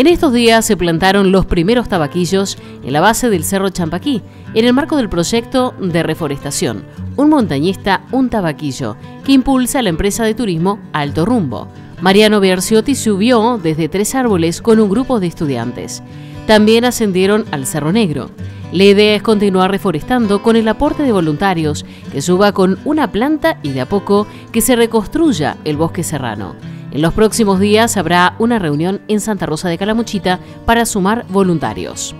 En estos días se plantaron los primeros tabaquillos en la base del Cerro Champaquí, en el marco del proyecto de reforestación Un montañista, un tabaquillo, que impulsa la empresa de turismo Alto Rumbo. Mariano Berciotti subió desde tres árboles con un grupo de estudiantes. También ascendieron al Cerro Negro. La idea es continuar reforestando con el aporte de voluntarios, que suba con una planta y de a poco que se reconstruya el bosque serrano. En los próximos días habrá una reunión en Santa Rosa de Calamuchita para sumar voluntarios.